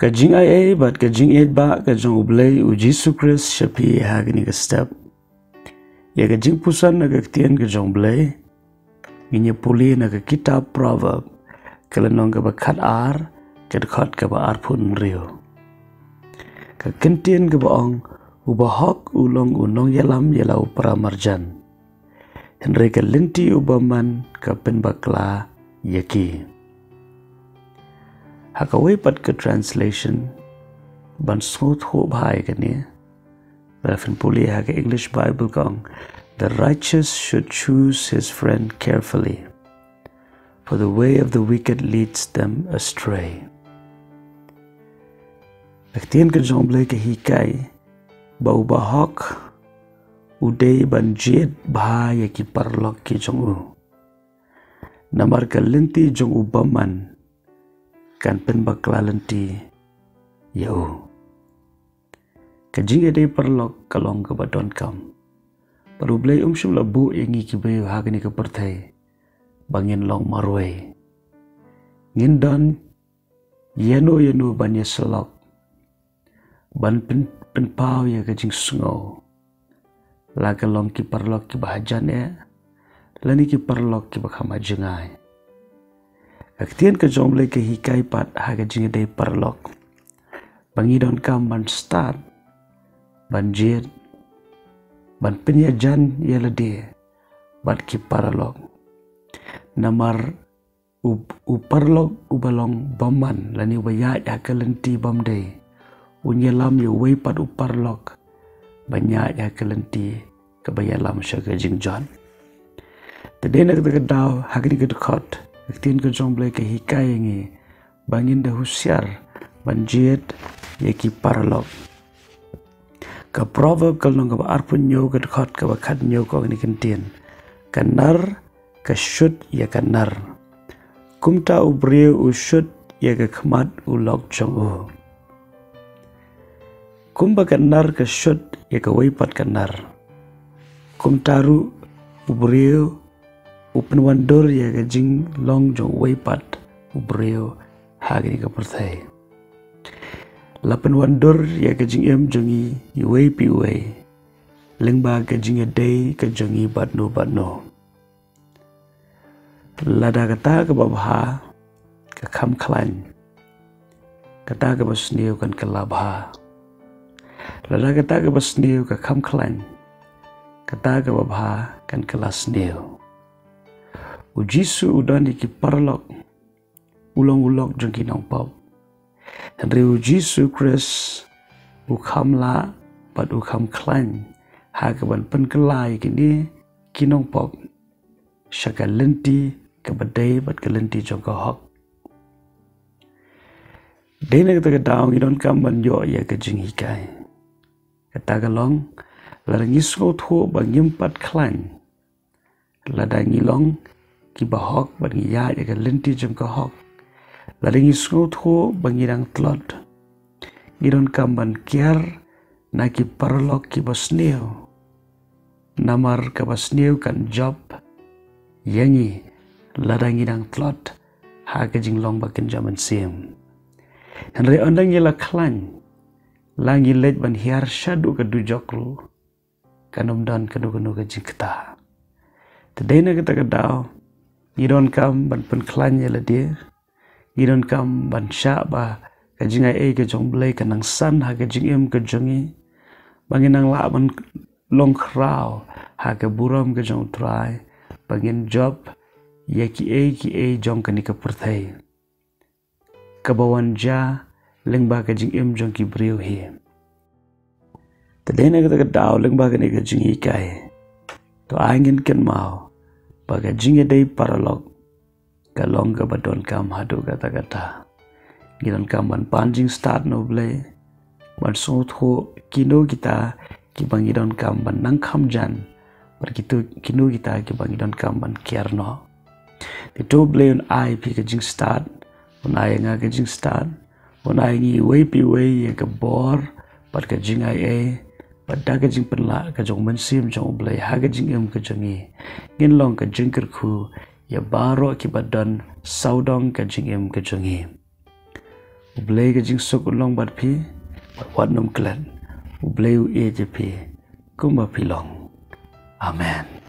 Kajing ai ai bat kajing et ba kajong ublay u Jesu Christ shapi hagni ka step. Ya kajing pusan na kaktian kajong blay. Nginya puli na ka kitab proverb. Kalanong ka ba kat ar, kadkot ka ba ar pun rio. Ka kentian ka ba ong ubahok ulong unong yalam yalau para marjan. Henry ka linti ubaman ka penbakla yaki. Hakawai pat ke translation ban smooth ho bhai. Refin puli ha ke English Bible kong the righteous should choose his friend carefully for the way of the wicked leads them astray. Aktien ke jomble ke hikai bau bahok udai ban jid bahaya ki parlok ki jongu. Namar linti jong ubaman kan pen baklalan ti yau. Kajing ada perlok kalong ke badon kam. Paru belai um shum labu yang iki bayu hagani ke pertai. Bangin long marway. Ngindan yano yano banya selok. Ban pen pen pau ya kajing sungo. Laga long ki perlok ki bahajan ya. Lani ki perlok ki bakhama jengai. Aktian ke jomble ke hikai pat haga jinga day parlok. Pangidon kam ban start. Ban jir. Ban penyajan ya lede. Ban ki parlok. Namar u, u parlok u balong baman lani waya ya ke lenti bam. Unyalam ya way pat u parlok. Banyak ya ke lenti kebayalam syaga jingjon. Tadi nak kita kedau hagri kedekot. Iktin ke jong blai ke hikai ngi bangin dah husiar banjit ye ki paralog. Ka proverb kal nong ka arpun nyo ka dekat ka bakat nyo ko ni kentin. Kanar ka shut ya kanar. Kumta ubri u shut ya ka khamat u log chong u. Kumba kanar ka shut ya ka waipat kanar. Kumtaru ubri upen wandor ya ga jing long jo way pat ubreo hagni ka perthai lapen wandor ya ga jing em jongi i way pi way lengba ga jing a day ka jongi badno badno lada kata ka babha ka kham khlan kata ka basniu kan ka labha lada kata ka basniu ka kham khlan kata ka babha kan ka lasniu Ujisu udan di kiparlok ulong ulok jeng kinong pop. Henry ujisu Chris ukam la pat ukam klan hagaban penkelai kini kinong pop. Shaka lenti kebedai pat kelenti jong hok. Dena kata kata idon kam ban yo ya ke jing hikai. Kata galong larang isu tu bang yempat klan. Ladang ilong ki bahok bagi ya ya ke lenti jam ke hok. Laring isngo tho bangi rang tlot. Giron kamban kiar na ki parlok ki basneo namar ka basneo kan job. Yangi ladang irang tlot. Ha ke jing long bakin jaman sim. Henry ondang yela klan langi let ban hiar shadu ke du jokru kanum dan kanu kanu ke jing Tadena kita kedau, Gidon kam ban pen klanya la dia. Gidon kam ban sya ba ka jinga e ke jong blai ka nang san ha ka jing em ka jongi. Bangin nang la ban long krau ha ka buram ka jong try. Bangin job ya ki e ki e jong ka ni ka perthai. Kabawan ja leng ba ka jing em jong ki. Tadena ka ta ka dao leng ba ka ni ka jing kai. To angin ken mau baga jinge dei paralog. Kalong ga badon kam hadu kata kata gidan kam ban panjing start no ble ban so tho kino kita ki bangidon kam ban nang kham jan. Par kitu kino kita ki bangidon kam ban kiar no. The to ble on i pi ka jing start on ai nga ka jing start. On ai ngi we pi we ye ka bor par ka jing ai e pada ka jing penla ka jong men sim jong blai ha jing em ka ngin long ka jing ker khu ya baro ki badan saudong ka jing em ka jangi ke jing sok long bat phi wat nom klan. Ublei u e je phi kumba pilong amen